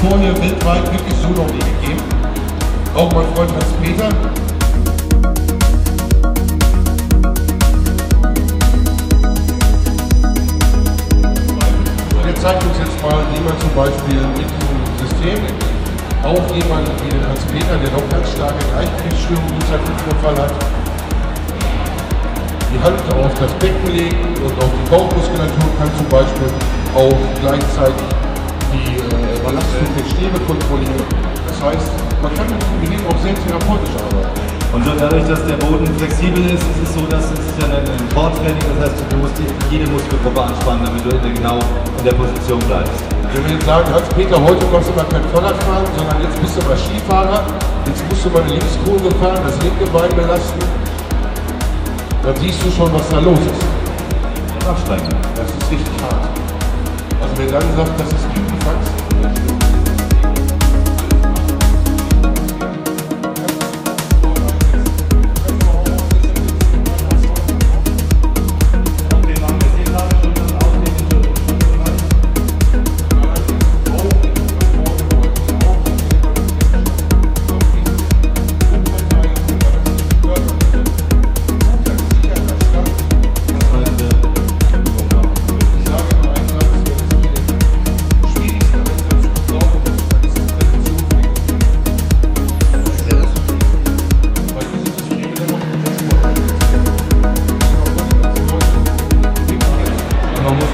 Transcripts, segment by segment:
vorher weltweit wirklich so noch nie gegeben. Auch mein Freund Hans-Peter. Er zeigt uns jetzt mal, wie man zum Beispiel mit diesem System auch jemanden wie den Hans-Peter, der noch ganz starke seinen Hüftvorfall hat, die Hand auf das Becken legen und auf die Bauchmuskulatur kann zum Beispiel auch gleichzeitig Und dadurch, dass der Boden flexibel ist, ist es so, dass es ist ja ein Core-Training, das heißt, du musst jede Muskelgruppe anspannen, damit du genau in der Position bleibst. Wenn wir jetzt sagen, Hans-Peter, heute machst du mal kein Fahrradfahren, sondern jetzt bist du mal Skifahrer, jetzt musst du mal eine Linkskurve fahren, das linke Bein belasten, dann siehst du schon, was da los ist. Nachsteigen. Das ist richtig hart. Also wer dann sagt, das ist Pipifax,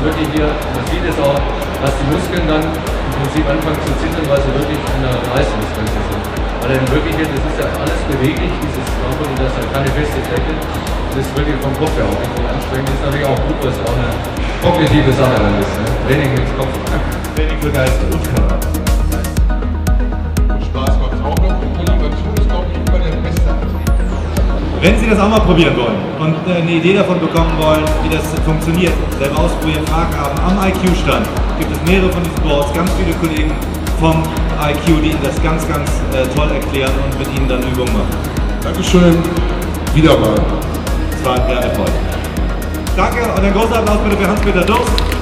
wirklich hier, man sieht es auch, dass die Muskeln dann im Prinzip anfangen zu zittern, weil sie wirklich in der Reißmuskeln sind. Weil in Wirklichkeit, das ist ja alles beweglich, dieses Körper, und das ist ja keine feste Fläche. Das ist wirklich vom Kopf her auch richtig anstrengend. Das ist natürlich auch gut, weil es auch eine kognitive Sache dann ist. Ne? Training mit Kopf. Training für Geist und Körper. Wenn Sie das auch mal probieren wollen und äh, eine Idee davon bekommen wollen, wie das funktioniert, selber ausprobieren, Fragen haben, am IQ-Stand gibt es mehrere von diesen Boards, ganz viele Kollegen vom IQ, die Ihnen das ganz, ganz äh, toll erklären und mit Ihnen dann Übungen machen. Dankeschön. Wieder mal. Es war ein Erfolg. Danke und ein großer Applaus bitte für Hans-Peter Durst.